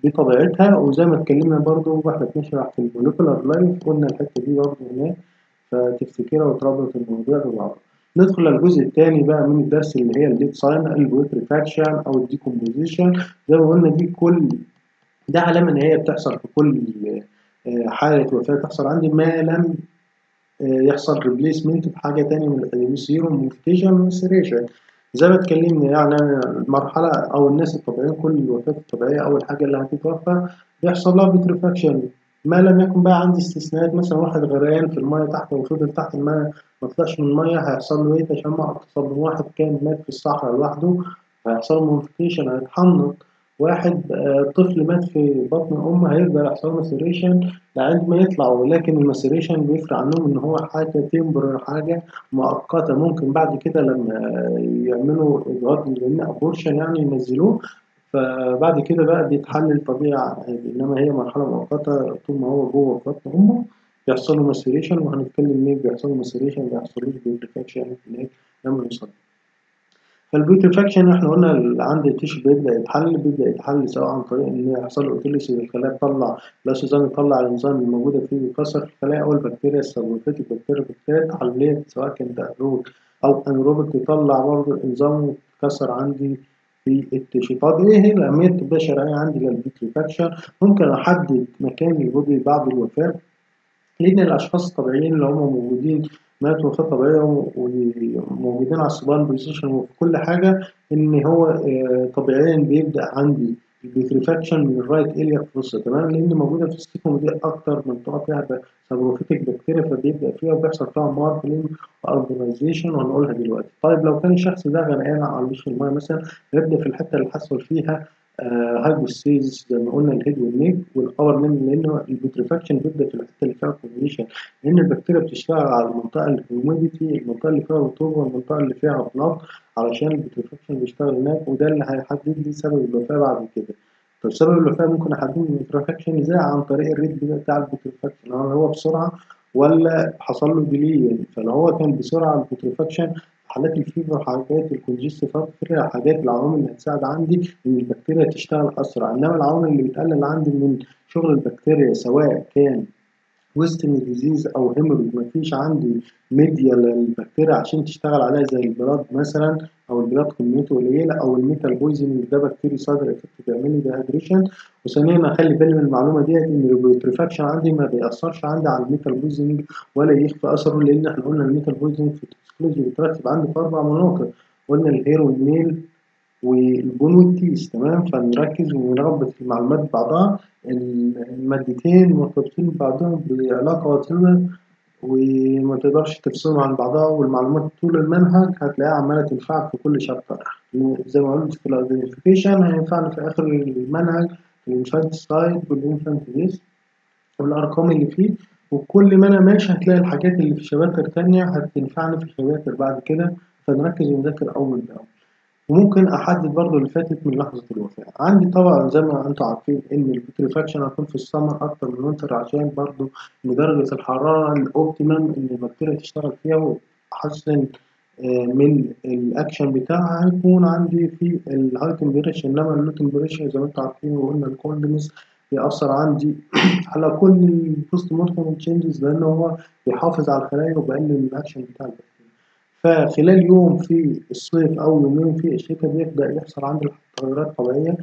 بطبيعتها وزي ما اتكلمنا برضو وإحنا بنشرح في ال molecular life قلنا الحتة دي برضو هناك فتفتكرها وتربط الموضوع ببعض. ندخل للجزء الثاني بقى من الدرس اللي هي ال late sign ال putrefaction أو ال decomposition. زي ما قلنا دي كل ده علامة إن هي بتحصل في كل حالة وفاة تحصل عندي ما لم يحصل replacement بحاجة تانية من ال adipocere و mummification و maceration زي ما اتكلمنا يعني المرحلة أو الناس الطبيعيين كل الوفاة الطبيعية أول حاجة اللي هتتوفى بيحصل لها putrefaction ما لم يكن بقى عندي استثناءات مثلا واحد غرقان في المية تحت وفضل تحت المية ما طلعش من المية هيحصل له إيه؟ تجمع أقتصاد. واحد كان مات في الصحراء لوحده هيحصل له mummification هيتحنط. واحد طفل مات في بطن أمه هيقدر يحصل له maceration لعند ما يطلع ولكن ال maceration بيفرق عنهم إن هو حاجة temporary حاجة مؤقتة. ممكن بعد كده لما يعملوا إجهاض لأن abortion يعني ينزلوه فبعد كده بقى بيتحلل طبيعي إنما هي مرحلة مؤقتة طول ما هو جوه في بطن أمه بيحصل له maceration وهنتكلم ليه بيحصل له maceration بيحصلوش putrefaction هناك لما يوصل. فال putrefaction إحنا قلنا اللي عند ال tissue بيبدأ يتحل بيبدأ يتحل سواء عن طريق إن يحصل له autolysis الخلايا تطلع اللايسوزوم يطلع الانزيم الموجوده فيه ويكسر الخلايا. أو البكتيريا ال saprophytic bacteria بكتيريا تحلليه سواء كانت ايروبيك أو anaerobic تطلع برضه الانزيم ويتكسر عندي في ال tissue. طب إيه هي الأهمية الطبيه الشرعيه عندي لل putrefaction ممكن أحدد مكان ال body بعد الوفاة. لأن الأشخاص الطبيعيين اللي هم موجودين ماتوا وفاة طبيعية وموجودين على ال supine position وفي كل حاجة إن هو طبيعيا بيبدأ عندي ال putrefaction من ال right iliac fossa تمام؟ لأن موجودة في ال cecum دي أكتر منطقة فيها saprophytic bacteria فبيبدأ فيها وبيحصل فيها marbling و arborization وهنقولها دلوقتي. طيب لو كان الشخص ده غرقان على وش المايه مثلا بيبدأ في الحتة اللي حصل فيها hypostasis زي ما قلنا ال head وال neck وال upper limb لأن ال putrefaction بيبدا في الحتة اللي فيها accumulation لأن البكتيريا بتشتغل على المنطقة اللي فيها humidity المنطقة اللي فيها رطوبه والمنطقة اللي فيها blood علشان ال putrefaction بيشتغل هناك وده اللي هيحدد لي سبب الوفاة بعد كده. طب سبب الوفاة ممكن احدد ال putrefaction إزاي؟ عن طريق ال rate بتاع البيتريفاكشن هل هو بسرعة ولا حصل له delay يعني؟ فلو هو كان بسرعة ال putrefaction حالات ال fever حاجات ال congestive factor يا حاجات العوامل اللي هتساعد عندي إن البكتيريا تشتغل أسرع. إنما العوامل اللي بتقلل عندي من شغل البكتيريا سواء كان wasting disease أو hemorrhage مفيش عندي ميديا للبكتيريا عشان تشتغل عليها زي ال blood مثلا أو ال blood كميته قليلة أو ال metal poisoning ده bactericidal effect بيعمل لي dehydration وثانيا أخلي بالي من المعلومة ديت إن ال putrefaction عندي ما بيأثرش عندي على ال metal poisoning ولا يخفي أثره لأن إحنا قلنا ال metal poisoning في ال toxicology بيترتب عندي في أربع مناطق. قلنا الهير والنيل والبون والتيس تمام؟ فنركز ونربط المعلومات ببعضها المادتين مرتبطين ببعضهم بعلاقة وطيدة وما تقدرش تفصلهم عن بعضها والمعلومات طول المنهج هتلاقيها عمالة تنفعك في كل chapter. زي ما قلت في ال identification هينفعنا في آخر المنهج infanticide وال infant death والأرقام اللي فيه. وكل ما أنا ماشي هتلاقي الحاجات اللي في شباتر تانية هتنفعني في شباتر بعد كده. فنركز ونذاكر أول بأول. وممكن أحدد برضو اللي فاتت من لحظة الوفاة. عندي طبعا زي ما أنتم عارفين إن ال putrefaction هيكون في السمر أكتر من ال winter عشان برضو ان درجه الحرارة ال optimum إن البكتيريا تشتغل فيها وأحسن من الأكشن بتاعها هيكون عندي في ال high temperature. إنما ال low temperature زي ما أنتم عارفين وقلنا ال coldness بيأثر عندي على كل ال postmortem changes لأن هو بيحافظ على الخلايا وبيقلل الأكشن بتاع البكتيريا. فخلال يوم في الصيف أو يومين في الشتاء بيبدأ يحصل عندي تغيرات طبيعية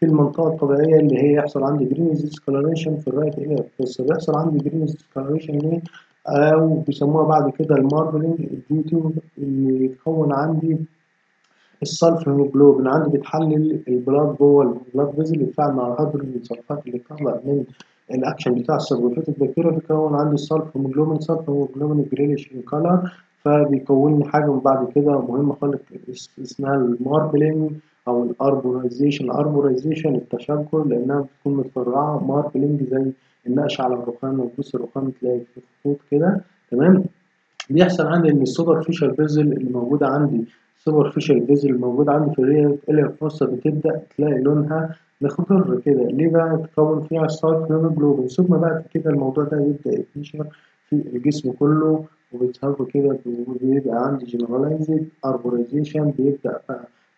في المنطقة الطبيعية اللي هي يحصل عندي greenish discoloration في ال right iliac fossa بيحصل عندي greenish discoloration ليه؟ أو بيسموها بعد كده ال marbling due إن يتكون عندي ال sulfhemoglobin عندي بتحلل ال blood جوه ال blood vessel بيتفاعل مع ال hydrogen sulfide اللي بتطلع من الاكشن بتاع ال saprophytic bacteria بيكون عندي ال sulfhemoglobin sulfhemoglobin greenish in color فبيكون لي حاجة بعد كده. مهمة خالص اسمها ال marbling أو ال arborization. ال arborization التشجر لأنها بتكون متفرعة. marbling زي النقش على الرخام وتبص الرخام تلاقي في خطوط كده. تمام؟ بيحصل عندي إن ال superficial vessel اللي موجودة عندي ال superficial vessel الموجودة عندي في ال iliac fossa بتبدأ تلاقي لونها مخضر كده. ليه بقى تكون فيها هيموجلوبين ثم بعد كده الموضوع ده يبدأ ينتشر في الجسم كله. وبيتهرب كده وبيبقى عندي generalized arborization بيبدأ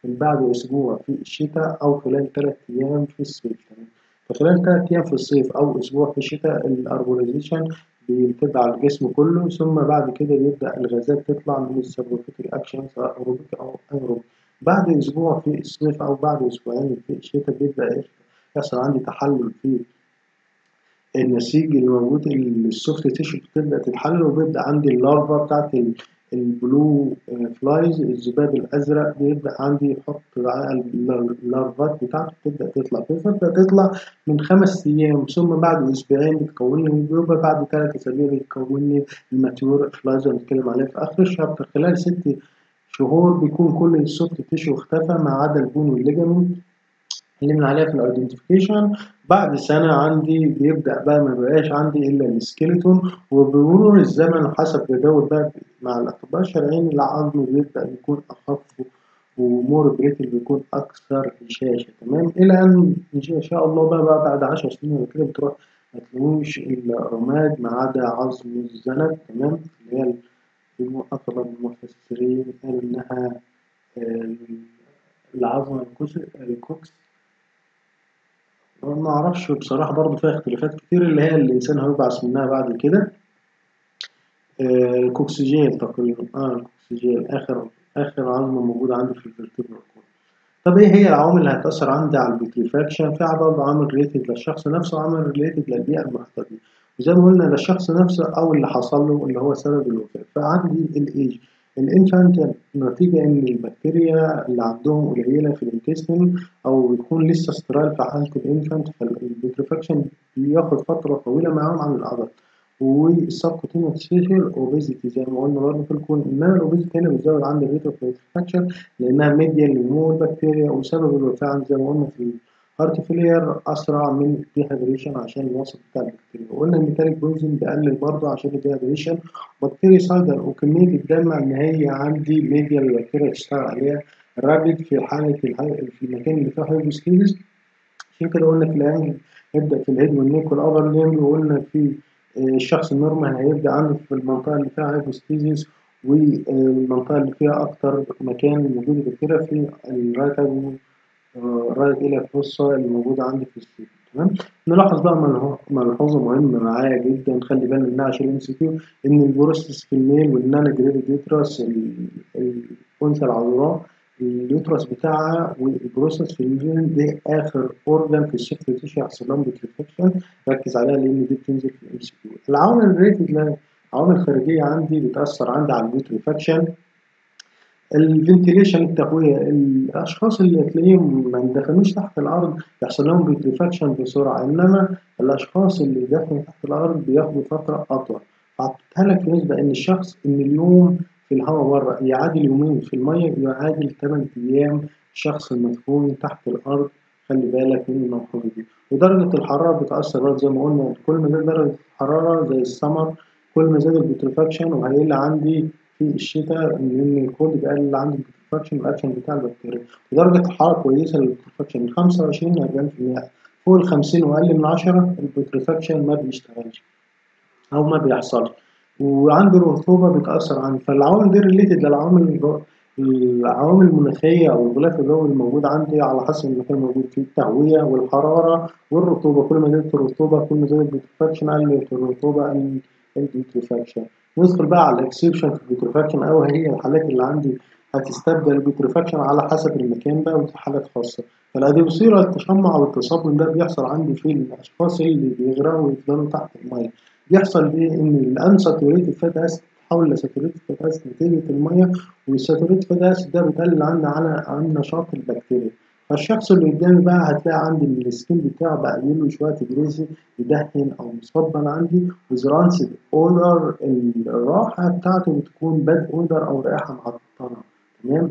من بعد أسبوع في الشتاء أو خلال تلات أيام في الصيف. تمام؟ فخلال تلات أيام في الصيف أو أسبوع في الشتاء ال arborization بيمتد على الجسم كله ثم بعد كده بيبدأ الغازات تطلع من ال saprophytic action سواء أوروبيك أو anaerobic بعد أسبوع في الصيف أو بعد أسبوعين في الشتاء بيبدأ يحصل عندي تحلل في النسيج اللي موجود ال soft tissue بتبدأ تتحلل وبيبدأ عندي ال larva بتاعت ال blow flies الذباب الأزرق بيبدأ عندي يحط ال larvaات بتاعته تبدأ تطلع. تبدأ تطلع من خمس أيام ثم بعد أسبوعين بتكون لي pupa بقى بعد ثلاث أسابيع بتكون لي ال mature flies اللي بنتكلم عليها. في آخر ال chapter خلال ست شهور بيكون كل ال soft tissue اختفى ما عدا ال bone وال ligament. اتكلمنا عليها في ال identification بعد سنة عندي بيبدأ بقى ما بقاش عندي إلا ال skeleton وبمرور الزمن وحسب جداول بقى مع الأطباء الشرعيين العظم بيبدأ يكون أخف و more brittle بيكون أكثر هشاشة تمام؟ إلى أن إن شاء الله بقى, بقى بعد عشر سنين ولا كده بتروح ما تلاقوش إلا رماد ما عدا عظم الزند تمام؟ اللي هي أغلب المفسرين قالوا إنها العظمة الـ coccyx ما أعرفش بصراحة برضه فيها اختلافات كتير اللي هي الإنسان هيبعث منها بعد كده. آه الـ coccygeal تقريبا. آه الـ coccygeal آخر آخر عظمة موجودة عندي في الـ vertebra طب إيه هي العوامل اللي هتأثر عندي على الـ putrefaction؟ في برضه عامل related للشخص نفسه وعامل related للبيئة المحيطة وزي ما قلنا للشخص نفسه أو اللي حصل له اللي هو سبب الوفاة. فعندي الـ age الـ infant نتيجة إن البكتيريا اللي عندهم قليلة في الـ intestine أو بتكون لسه sterile في حالة الـ infant فالـ putrefaction بياخد فترة طويلة معاهم عن الـ adult والـ subcutaneous especially obesity زي ما قلنا برضه في الـ cooling انما الـ obesity هنا بتزود عند الـ putrefaction لأنها ميديا لنمو البكتيريا وسبب الوفاة زي ما قلنا في heart failure أسرع من الـ dehydration عشان الوسط بتاع البكتيريا. وقلنا الـ metallic poison بقلل برضه عشان الديهيدريشن بكتيريا سايدر وكمية الدم ان هي عندي ميديا البكتيريا تشتغل عليها. rapid في حاله في المكان اللي فيه hypostasis عشان كده قلنا في الانجل نبدا في الـ head والـ neck والـ upper limb وقلنا في الشخص الـ normal هيبدأ عنده في المنطقة اللي فيها hypostasis والمنطقة اللي فيها أكتر مكان موجود البكتيريا في الـ right right iliac fossa اللي موجودة عندي في السي تمام؟ نلاحظ بقى ملحوظة مهمة معايا جدا خلي بالنا منها عشان الـ MCQ إن البروستس في الـ male والـ non-gravid uterus الأنثى العذراء الـ uterus بتاعها والبروستس في الـ male دي آخر organ في الـ soft tissue يحصل لهم putrefaction ركز عليها لأن دي بتنزل في الـ MCQ العوامل الـ related العوامل الخارجية عندي بتأثر عندي على الـ putrefaction الـ ventilation التهوية الأشخاص اللي تلاقيهم ما اندفنوش تحت الأرض يحصل لهم putrefaction بسرعة إنما الأشخاص اللي دفنوا تحت الأرض بياخدوا فترة أطول. حطيتها لك في نسبة إن الشخص إن اليوم في الهواء بره يعادل يومين في المية يعادل 8 أيام الشخص المدفون تحت الأرض. خلي بالك من الملحوظة دي. ودرجة الحرارة بتأثر برضه زي ما قلنا كل ما زاد درجة الحرارة زي السمر كل ما زاد الـ putrefaction وهيقل عندي في الشتاء لأن الـ cold بيقلل عندي الـ putrefaction والـ action بتاع البكتيريا. ودرجة الحرارة كويسة للـ putrefaction من 25 ل 40% فوق ال 50 وأقل من 10 الـ putrefaction ما بيشتغلش أو ما بيحصلش. وعندي الرطوبة بتأثر عندي فالعوامل دي related للعوامل العوامل المناخية أو الغلاف الجوي الموجود عندي على حسب المكان الموجود فيه. التهوية والحرارة والرطوبة كل ما زادت الرطوبة كل ما زادت الـ putrefaction قلت الرطوبة قل الـ putrefaction ندخل بقى على الـ exception في الـ putrefaction أو هي الحالات اللي عندي هتستبدل الـ putrefaction على حسب المكان بقى ودي حالات خاصة. فالـ adipocere التشمع والتصابن ده بيحصل عندي في الأشخاص اللي بيغرقوا ويفضلوا تحت المية. بيحصل إيه إن الـ unsaturated fat acid تتحول لـ saturated fat acid نتيجة المية والـ saturated fat acid ده بيقلل عنا على عن نشاط البكتيريا. فالشخص اللي قدامي بقى هتلاقي عندي ان الـ skin بتاعه بقى yellow شوية greasy يدهن أو مصبن عندي و rancid odor الراحة بتاعته بتكون bad odor أو رائحة معطره تمام؟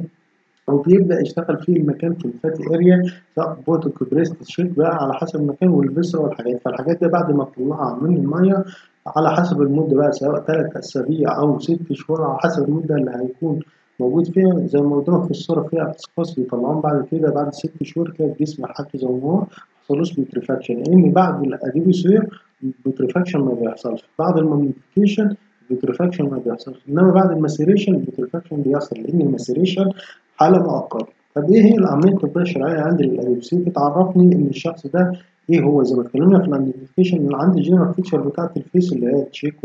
وبيبدا يشتغل فيه المكان في الـ fatty area سواء buttock breast cheek بقى على حسب المكان والـ viscera والحاجات. فالحاجات دي بعد ما تطلعها من المية على حسب المدة بقى سواء ثلاث أسابيع أو ست شهور على حسب المدة اللي هيكون موجود فيها زي ما قلت في الصورة فيها أشخاص بيطلعوهم بعد كده بعد ست شهور كده الجسم حتى زي ما هو محصلوش putrefaction لأن بعد الـ adipocere الـ putrefaction ما بيحصلش. بعد الـ mummification الـ putrefaction ما بيحصلش. إنما بعد الـ maceration الـ putrefaction بيحصل لأن الـ maceration حالة مؤقتة. طب إيه هي الأهمية الطبية الشرعية عندي للـ adipocere بتعرفني إن الشخص ده إيه هو؟ زي ما اتكلمنا في الـ identification عندي general feature بتاعت الـ face اللي هي الـ cheek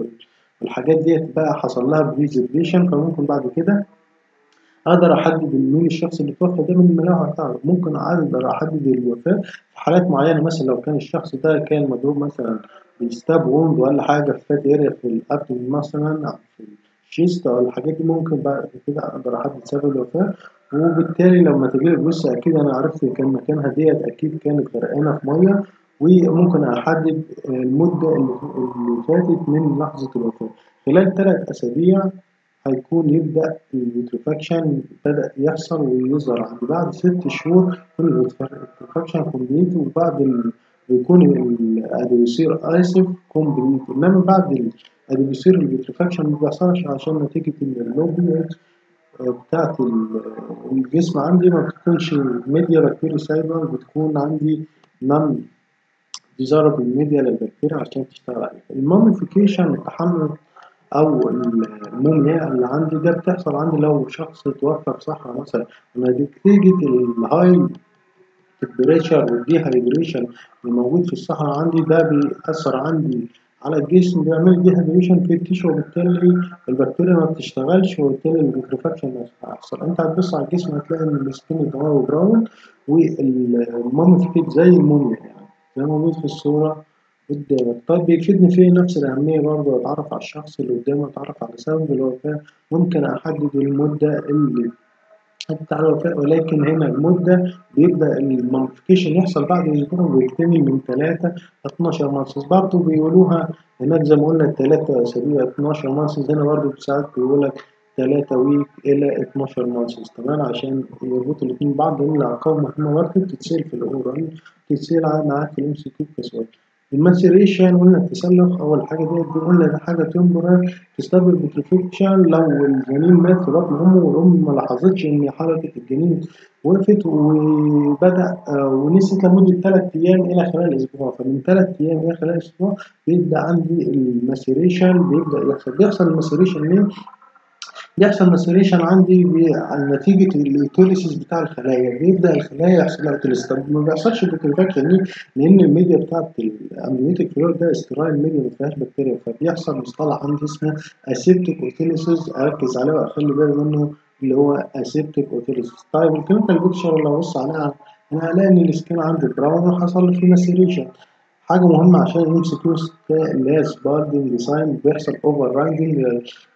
والحاجات ديت بقى حصل لها preservation فممكن بعد كده أقدر أحدد مين الشخص اللي توفى ده من الملامح بتاعته ممكن أقدر احدد الوفاة في حالات معينة مثلا لو كان الشخص ده كان مضروب مثلا بـ stab wound ولا حاجة في fat area في الـ abdomen مثلا أو في الـ chest أو الحاجات دي ممكن بعد كده أقدر أحدد سبب الوفاة. وبالتالي لما تجيلي تبص أكيد أنا عرفت كان مكانها ديت أكيد كانت غرقانة في مية. وممكن أحدد المدة اللي فاتت من لحظة الوفاة. خلال ثلاث أسابيع هيكون يبدأ الفيتريفاكشن بدأ يحصل ويظهر عند بعد ست شهور يكون الفيتريفاكشن كومبليت وبعد. بيكون الأدويسير آيسف كومبليت إنما بعد الأدويسير الفيتريفاكشن ما بيحصلش عشان نتيجة اللوبيات بتاعت الجسم عندي ما بتكونش media bactericidal بتكون عندي non desirable media للبكتيريا عشان تشتغل عليها الـ mummification التحنط أو الموميا اللي عندي ده بتحصل عندي لو شخص توفى في صحراء مثلا. نتيجة الـ high temperature والـ dehydration اللي موجود في الصحراء عندي ده بيأثر عندي على الجسم بيعمل dehydration في الـ tissue وبالتالي البكتيريا ما بتشتغلش وبالتالي الـ putrefaction مش هيحصل أنت هتبص على الجسم هتلاقي إن الـ skin brown وال mummified زي الموميا يعني زي ما موجود في الصورة. قدامك طيب بيفيدني في نفس الأهمية برضه أتعرف على الشخص اللي قدامي أتعرف على سبب الوفاة ممكن أحدد المدة اللي بتاع الوفاة ولكن هنا المدة بيبدأ ال mummification يحصل بعد أسبوع ويكتمل من 3 ل 12 months برضه بيقولوها هناك زي ما قلنا 3 أسابيع 12 months هنا برضه ساعات بيقولك 3 week إلى 12 months تمام عشان يربطوا الاتنين ببعض لأن الأرقام مهمة برضه بتتسأل في ال oral بتتسأل معاك في ال MCQ كسؤال ال maceration قلنا التسلخ اول حاجة ديت قلنا ده حاجة temporary تستقبل putrefaction لو الجنين مات في بطن أمه والأم ما لاحظتش إن حركة الجنين وقفت وبدأ ونسيت لمدة ثلاث أيام إلى خلال أسبوع. فمن ثلاث أيام إلى خلال أسبوع بيبدأ عندي ال maceration بيبدأ يحصل. بيحصل ال maceration ليه؟ بيحصل maceration عندي نتيجة ال autolysis بتاع الخلايا. بيبدأ الخلايا يحصل لها طب ما بيحصلش putrefaction ليه؟ لأن الميديا بتاعت ال amniotic fluid ده sterile media ما فيهاش بكتيريا فبيحصل مصطلح عندي اسمه aseptic autolysis أركز عليه وأخلي بالي منه اللي هو aseptic autolysis طيب ال clinical picture اللي أبص عليها. أنا هلاقي إن ال skin عندي brown وحصل له فيه maceration حاجة مهمة عشان ال MCQs اللي هي the sign بيحصل overriding لل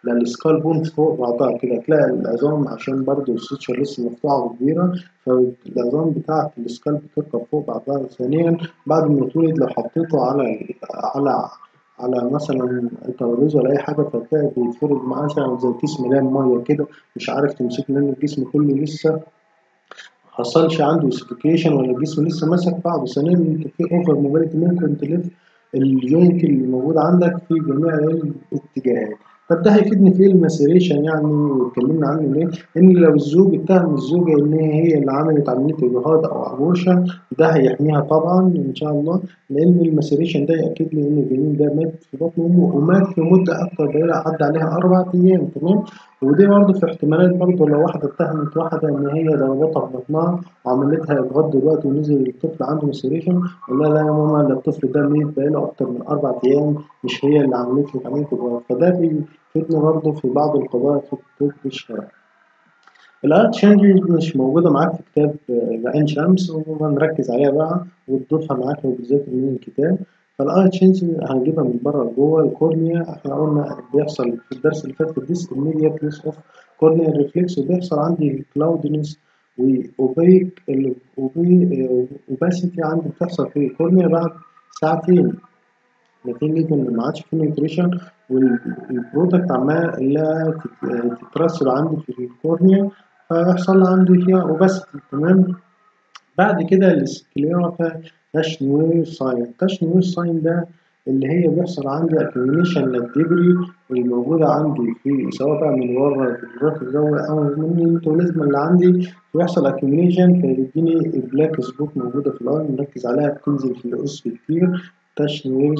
skull bone فوق بعضها كده. تلاقي العظام عشان برضه ال suture لسه مفتوحة وكبيرة فالعظام بتاعة ال skull بتركب فوق بعضها. ثانيا بعد ما يتولد لو حطيته على على على مثلا ترابيزه ولا أي حاجة فتلاقي بيتفرد معاه زي كيس مليان مية كده. مش عارف تمسك منه الجسم كله لسه حصلش عنده ossification ولا الجسم لسه ماسك بعضه. ثانيا انت في over mobility ممكن تلف ال joint اللي موجود عندك في جميع الاتجاهات. طب ده هيفيدني في ال maceration يعني؟ واتكلمنا عنه ليه؟ إن لو الزوج اتهم الزوجة إن هي اللي عملت عملية إجهاض أو abortion ده هيحميها طبعا إن شاء الله لأن ال maceration ده يأكد لي إن الجنين ده مات في بطن أمه ومات في مدة أكتر دقيقه عدى عليها أربع أيام تمام؟ ودي برضه في احتمالات برضه لو واحدة اتهمت واحدة إن هي ضربتها في بطنها وعملتها إجهاض دلوقتي ونزل الطفل عنده maceration ولا لا يا ماما ده الطفل ده ميت بقاله أكتر من أربع أيام مش هي اللي عملت لك عملية إجهاض فده بيفيدنا برضه في بعض القضايا في الطب الشرعي. ال eye changes مش موجودة معاك في كتاب عين شمس وهنركز عليها بقى وتضيفها معاك لو بتذاكر من الكتاب فال eye change هنجيبها من بره لجوه ال cornea. إحنا قلنا بيحصل في الدرس اللي فات في الديسك immediate loss of corneal reflex وبيحصل عندي cloudiness و opaque ال opacity عندي بتحصل في ال cornea بعد ساعتين. نتيجة إن ما عادش في nutrition وال product عمال تترسب عندي في ال cornea فيحصل عندي فيها opacity تمام؟ بعد كده السكليرا تاشنوير ساين تاشنوير ساين ده اللي هي بيحصل عندي اكيوميليشن للدبري الموجودة عندي في سواء بقى من ورا الغلاف الجوي أو من الميتابوليزم اللي عندي بيحصل اكيوميليشن فبيديني بلاك سبوت موجودة في الأرض نركز عليها بتنزل في الأس كتير. سبوت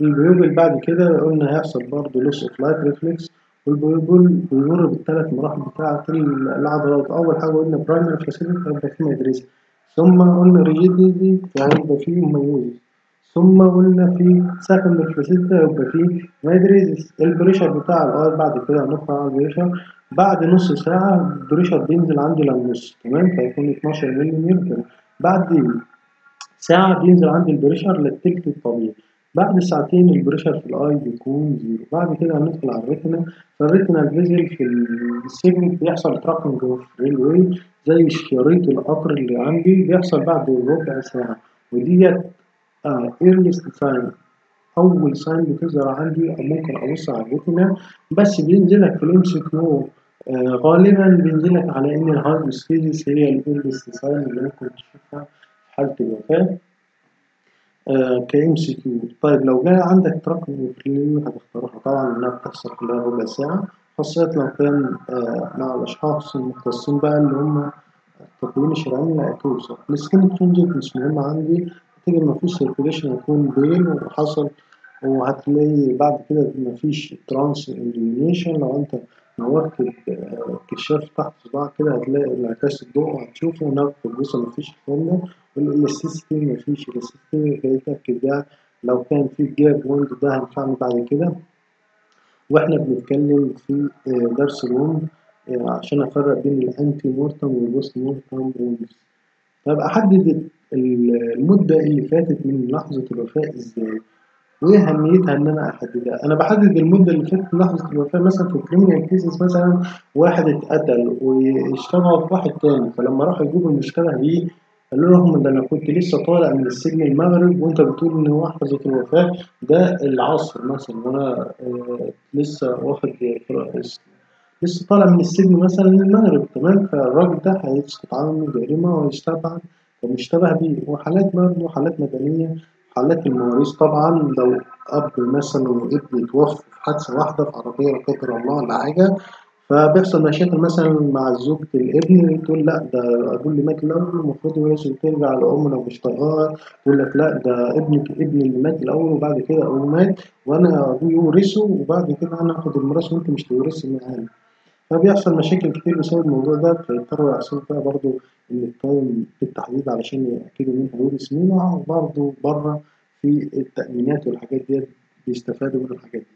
البيوبل بعد كده قلنا هيحصل برضه لوس اوف لايت ريفلكس والبيوبل بيمر بالثلاث مراحل بتاعة العضلات أول حاجة قلنا primary flaccidity هيبقى في mydriasis ثم قلنا rigidity فهيبقى فيه miosis ثم قلنا في secondary flaccidity يبقى فيه mydriasis ال pressure بتاع ال eye بعد كده هنرفع على ال pressure بعد نص ساعة ال pressure بينزل عندي للنص تمام؟ فيكون 12 مللي نيوتن بعد ساعة بينزل عندي ال pressure للتلت الطبيعي. بعد ساعتين ال pressure في ال eye بيكون zero. بعد كده هندخل على ال retina. فالريتنا فيزل في السيجمنت بيحصل تراكنج اوف ريلوي زي شريط القطر اللي عندي. بيحصل بعد ربع ساعة. وديت ايرليست ساين أول ساين بتظهر عندي أو ممكن أبص على الريتنا. بس بينزلك في الام سي كيو غالبا بينزلك على إن الهارد ستيجز هي الايرليست ساين اللي ممكن تشوفها. حالة الوفاة. كام سي كيو طيب لو جاي عندك تراكم فريلي هتختارها. طبعا إنها بتحصل كلها ربع ساعة. خاصة لو كان آه مع الأشخاص المختصين بقى اللي هم التكوين الشرعي لا توصل ال skin changes مش مهم عندي. تيجي مفيش circulation يكون pale وحصل وهتلاقي بعد كده مفيش transillumination لو أنت نورت الكشاف تحت صباعك كده هتلاقي انعكاس الضوء وهتشوفه هناك في الجسم مفيش الكلام ده وال elasticity مفيش elasticity بيتأكد ده لو كان في gap wound ده هنفعله بعد كده. وإحنا بنتكلم في درس ال wound عشان أفرق بين ال ante mortem وال post mortem wounds طب أحدد المدة اللي فاتت من لحظة الوفاة إزاي؟ وايه أهميتها إن أنا احددها أنا بحدد المدة اللي فاتت لحظه الوفاه مثلا في ال criminal cases مثلا واحد اتقتل واشتبه في واحد تاني فلما راحوا يجيبوا المشتبه بيه قالوا لهم ده أنا كنت لسه طالع من السجن المغرب وأنت بتقول إن لحظه الوفاة ده العصر مثلا وأنا آه لسه واخد لسه طالع من السجن مثلا المغرب تمام؟ فالراجل ده عنه جريمة وهيستبعد فمشتبه بيه وحالات برضه حالات مدنية حالات المواريث طبعا لو أب مثلا وابن اتوفوا في حادثة واحدة في عربية لا قدر الله ولا حاجة فبيحصل مشاكل مثلا مع زوجة الابن تقول لا ده أبوه اللي مات الأول المفروض ورثه ترجع لأمه لو مش طايقاها تقول لك لا ده ابنك ابني اللي مات الأول وبعد كده أبوه مات وأنا أبوه يورثه وبعد كده أنا آخد الميراث وأنت مش تورثي معانا. فبيحصل مشاكل كتير بسبب الموضوع ده فيضطروا يحصلوا فيها برضه إن ال time بالتحديد علشان يأكدوا مين هيورث مين وبرضه بره في التأمينات والحاجات دي بيستفادوا من الحاجات دي.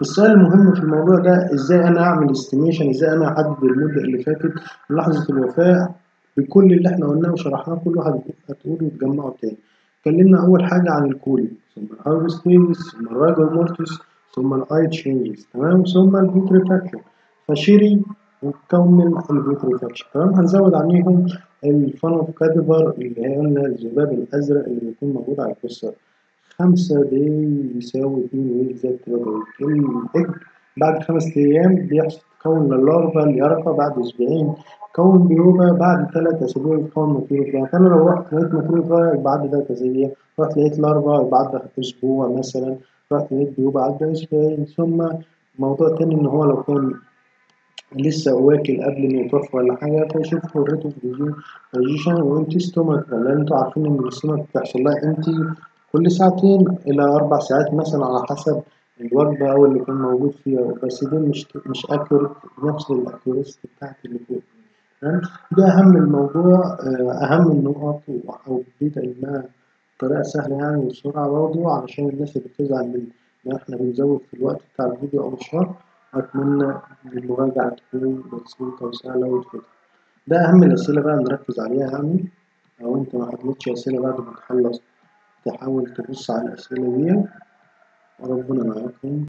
السؤال المهم في الموضوع ده إزاي أنا أعمل estimation إزاي أنا أحدد المدة اللي فاتت لحظة الوفاة بكل اللي إحنا قلناه وشرحناه كل واحد هتقوله وتجمعه تاني. اتكلمنا أول حاجة عن الكولينج ثم الهارفستينجز ثم الراجل مورتس ثم الاي تشينجز تمام ثم ال putrefaction فشيري ونكمل ال putrefaction تمام؟ هنزود عليهم ال fauna of cadaver اللي هي قلنا الذباب الأزرق اللي بيكون موجود على الكسر خمسة day يساوي اتنين week زائد تلاتة الإج بعد خمس أيام بيحصل تكون ال larva اليرقة بعد أسبوعين. كون pupa بعد تلات أسابيع يتكون mature fly فأنا لو رحت لقيت fly بعد تلات أسابيع رحت لقيت larva بعد أسبوع مثلا رحت لقيت pupa بعد أسبوعين. ثم موضوع تاني إن هو لو كان لسه واكل قبل ما يتوفى ولا حاجة فيشوف حريته في ال digestion و empty stomach لأن أنتوا عارفين إن ال stomach بتحصل لها انتي كل ساعتين إلى أربع ساعات مثلا على حسب الوجبة أو اللي كان موجود فيها بس دي مش مش accurate بنفس ال accuracy بتاعت اللي فوق. تمام؟ ده أهم الموضوع أهم النقط بديت إنها بطريقة سهلة يعني وبسرعة برضه علشان الناس اللي بتزعل من إن إحنا بنزود في الوقت بتاع الفيديو أو الشرح أتمنى المراجعة تكون بسيطة وسهلة وتفيد ده أهم الأسئلة بقى نركز عليها يعني. لو أنت ما حلتش أسئلة بعد ما تخلص تحاول تبص على الأسئلة دي. وربنا معاكم.